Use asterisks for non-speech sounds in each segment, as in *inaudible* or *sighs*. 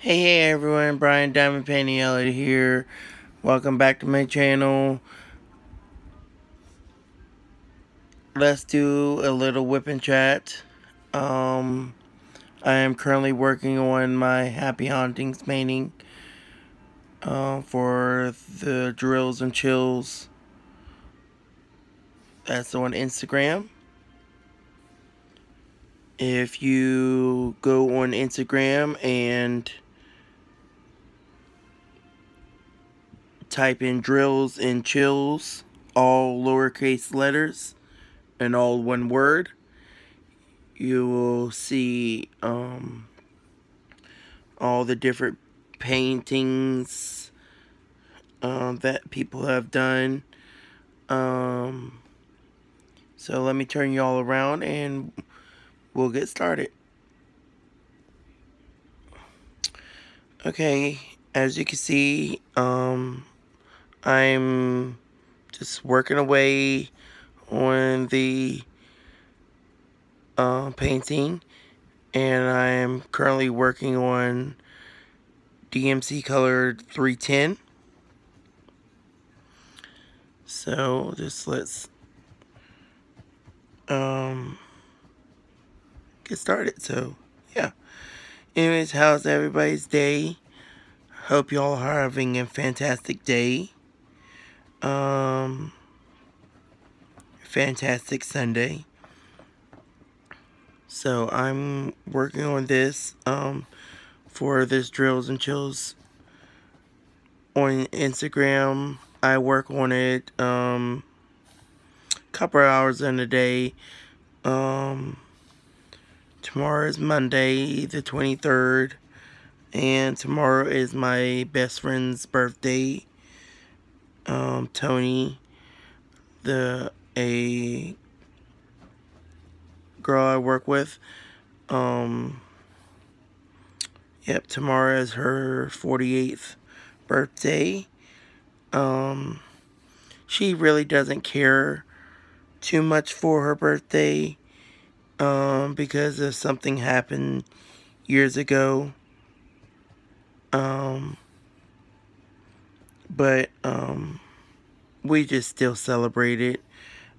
Hey, hey everyone, Bryan Diamond Painting Elliott here. Welcome back to my channel. Let's do a little whip and chat. Um, I am currently working on my Happy Hauntings painting uh, for the Drills and Chills. That's on Instagram. If you go on Instagram and type in drills and chills, all lowercase letters and all one word, you will see um, all the different paintings uh, that people have done. Um, so let me turn you all around and we'll get started. Okay, as you can see, um, I'm just working away on the uh, painting. And I am currently working on DMC colored 310 so just let's um get started. So yeah. Anyways how's everybody's day? Hope y'all are having a fantastic day um, fantastic Sunday. So I'm working on this um, for this drills and chills on Instagram. I work on it um, a couple hours in a day. Um, tomorrow is Monday the 23rd and tomorrow is my best friend's birthday um, Tony, the a girl I work with. Um, yep, tomorrow is her 48th birthday. Um, she really doesn't care too much for her birthday um, because of something happened years ago. Um, but um, we just still celebrate it.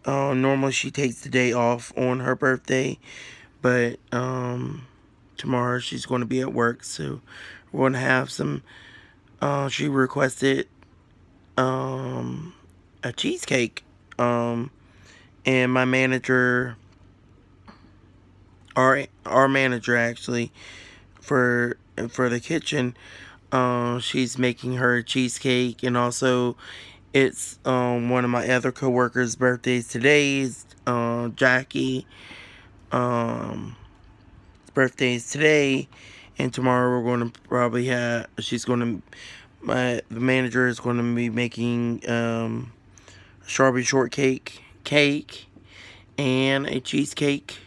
Uh, normally she takes the day off on her birthday, but um, tomorrow she's going to be at work, so we're going to have some. Uh, she requested um, a cheesecake, um, and my manager, our our manager actually, for for the kitchen um, she's making her cheesecake and also it's um, one of my other coworkers birthdays today is uh, Jackie um, birthday's today and tomorrow we're going to probably have she's going to my the manager is going to be making um, a strawberry shortcake cake and a cheesecake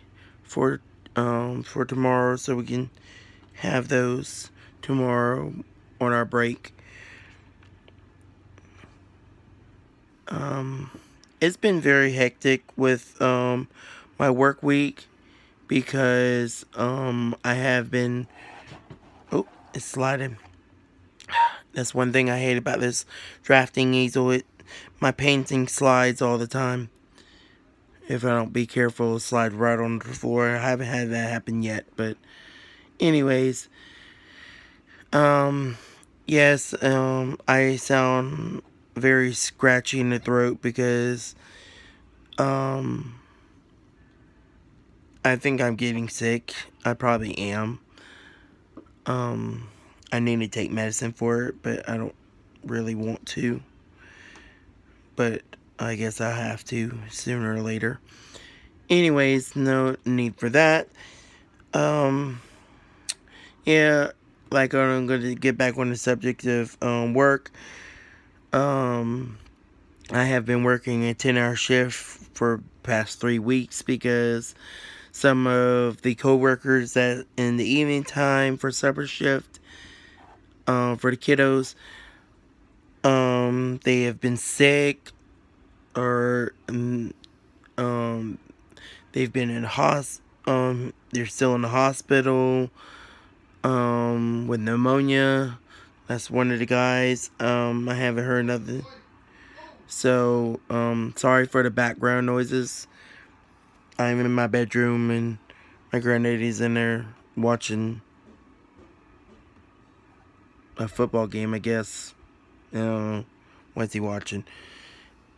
for um, for tomorrow so we can have those tomorrow on our break. Um, it's been very hectic with um, my work week because um, I have been... Oh, it's sliding. That's one thing I hate about this drafting easel. It, my painting slides all the time. If I don't be careful, it'll slide right on the floor. I haven't had that happen yet, but anyways, um, Yes, um, I sound very scratchy in the throat because, um, I think I'm getting sick. I probably am. Um, I need to take medicine for it, but I don't really want to. But I guess I have to sooner or later. Anyways, no need for that. Um, yeah, like I'm going to get back on the subject of um, work. Um, I have been working a 10 hour shift for past three weeks because some of the co-workers that in the evening time for supper shift uh, for the kiddos um, they have been sick or mm, um, they've been in hos um, they're still in the hospital um, with pneumonia. That's one of the guys. Um, I haven't heard nothing. So, um, sorry for the background noises. I'm in my bedroom and my granddaddy's in there watching a football game, I guess. Uh, what's he watching?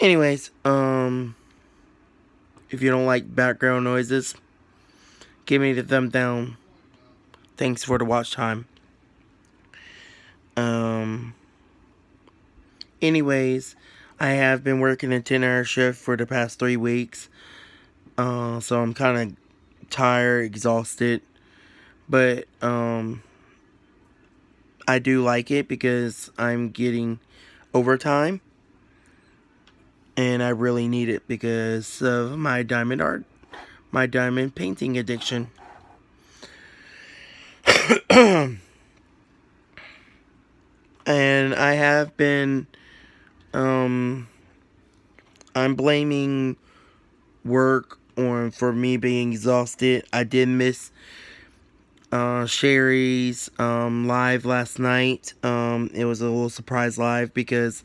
Anyways, um, if you don't like background noises, give me the thumb down. Thanks for the watch time. Um, anyways, I have been working a 10 hour shift for the past three weeks. Uh, so I'm kind of tired, exhausted. But, um, I do like it because I'm getting overtime. And I really need it because of my diamond art, my diamond painting addiction. *clears throat* and I have been, um, I'm blaming work on for me being exhausted. I did miss uh, Sherry's um, live last night. Um, it was a little surprise live because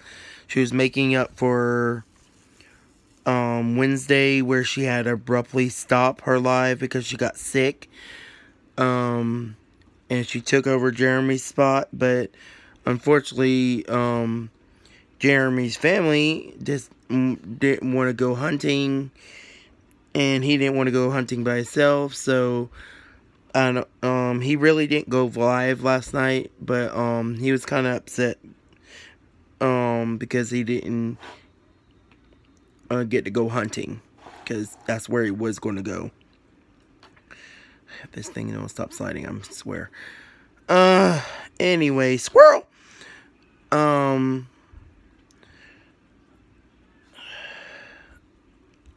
she was making up for um, Wednesday where she had abruptly stop her live because she got sick. Um, and she took over Jeremy's spot, but unfortunately, um, Jeremy's family just didn't want to go hunting, and he didn't want to go hunting by himself, so and um he really didn't go live last night but um he was kind of upset um because he didn't uh, get to go hunting because that's where he was going to go. This thing don't stop sliding I swear. Uh anyway squirrel um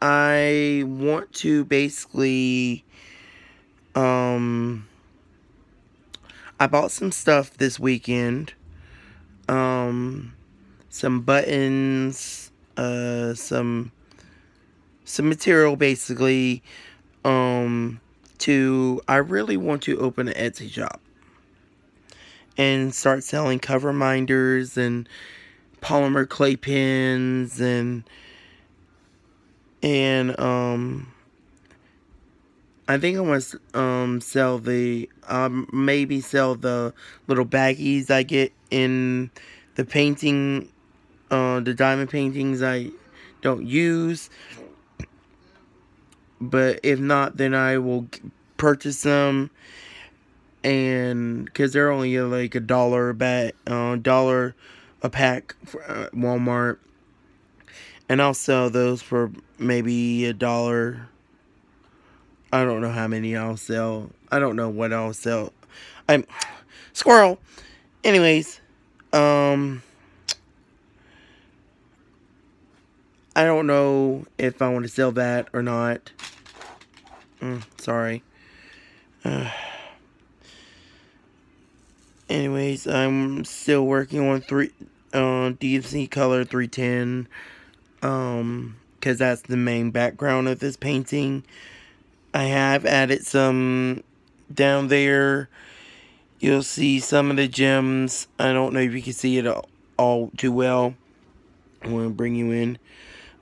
I want to basically um, I bought some stuff this weekend. Um, some buttons, uh, some some material basically. Um, to I really want to open an Etsy shop and start selling cover minders and polymer clay pens and and um I think I want to um, sell the, um, maybe sell the little baggies I get in the painting, uh, the diamond paintings I don't use. But if not, then I will purchase them. And, because they're only like a dollar a uh, dollar a pack for uh, Walmart. And I'll sell those for maybe a dollar I don't know how many I'll sell. I don't know what I'll sell. I'm squirrel. Anyways, um I don't know if I want to sell that or not. Mm, sorry. Uh, anyways, I'm still working on three uh, DMC color 310 um because that's the main background of this painting. I have added some down there. You'll see some of the gems. I don't know if you can see it all, all too well. I'm to bring you in.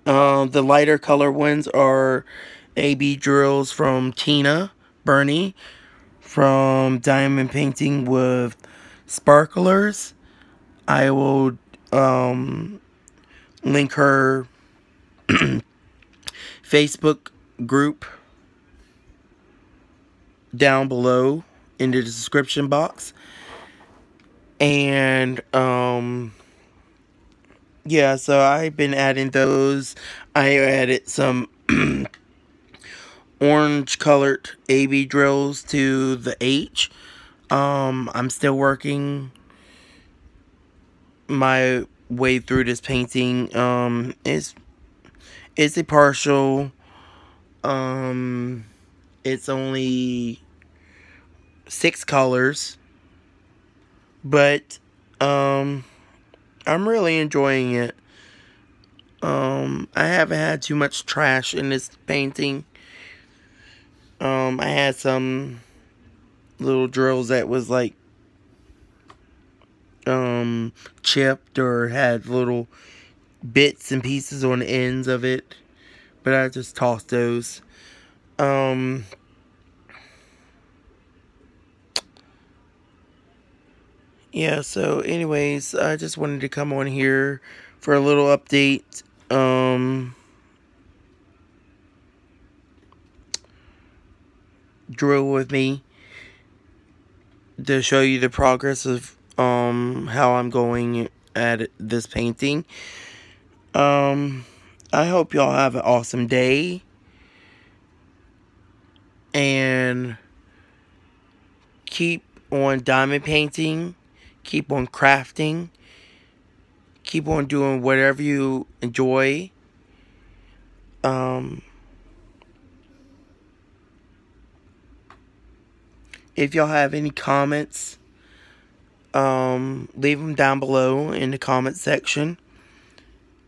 Uh, the lighter color ones are AB drills from Tina Bernie from Diamond Painting with Sparklers. I will um, link her *clears throat* Facebook group down below in the description box. And, um, yeah, so I've been adding those. I added some *clears throat* orange colored AB drills to the H. Um, I'm still working my way through this painting. Um, it's, it's a partial, um, it's only six colors. But um I'm really enjoying it. Um I haven't had too much trash in this painting. Um I had some little drills that was like um chipped or had little bits and pieces on the ends of it. But I just tossed those. Um yeah, so anyways, I just wanted to come on here for a little update. Um drill with me to show you the progress of um how I'm going at this painting. Um I hope y'all have an awesome day. And keep on diamond painting keep on crafting, keep on doing whatever you enjoy. Um, if y'all have any comments, um, leave them down below in the comment section.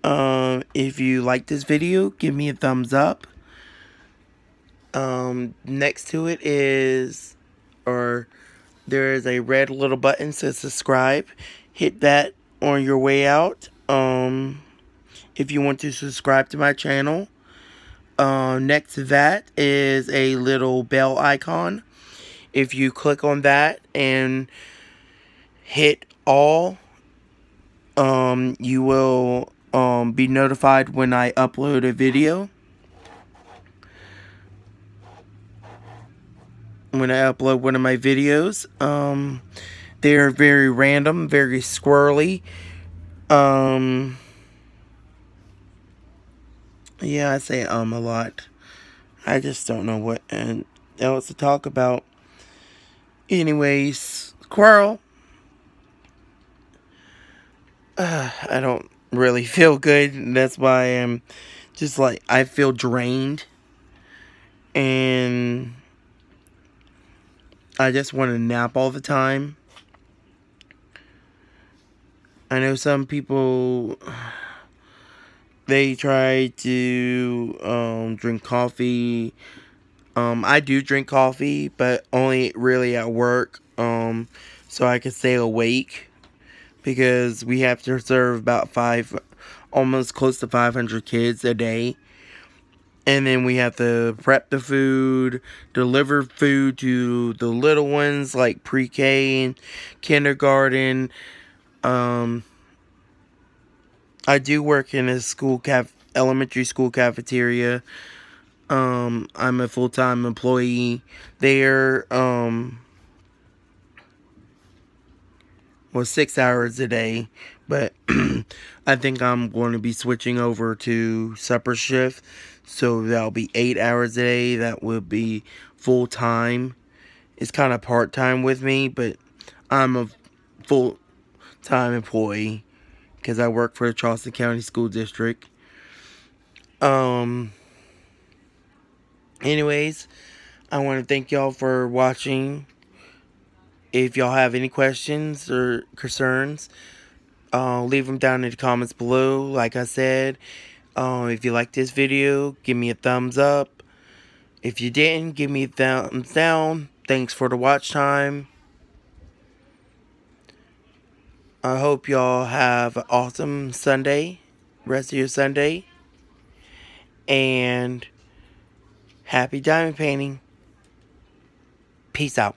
Um, if you like this video, give me a thumbs up. Um, next to it is, or there is a red little button says subscribe. Hit that on your way out. Um, if you want to subscribe to my channel. Uh, next to that is a little bell icon. If you click on that and hit all, um, you will um, be notified when I upload a video. when I upload one of my videos. Um, they're very random, very squirrely. Um, yeah, I say um a lot. I just don't know what else to talk about. Anyways, squirrel. Uh, I don't really *laughs* feel good. That's why I'm just like, I feel drained. And I just want to nap all the time. I know some people, *sighs* they try to um, drink coffee. Um, I do drink coffee, but only really at work, um, so I can stay awake. Because we have to serve about five, almost close to 500 kids a day. And then we have to prep the food, deliver food to the little ones like pre-K and kindergarten. Um, I do work in a school caf elementary school cafeteria. Um, I'm a full-time employee there. Um, well, six hours a day, but *clears throat* I think I'm going to be switching over to supper shift so that'll be eight hours a day. That will be full time. It's kind of part time with me, but I'm a full time employee because I work for the Charleston County School District. Um. Anyways, I want to thank y'all for watching. If y'all have any questions or concerns, uh, leave them down in the comments below. Like I said, um, if you like this video, give me a thumbs up. If you didn't, give me a thumbs down. Thanks for the watch time. I hope y'all have an awesome Sunday, rest of your Sunday. And happy diamond painting. Peace out.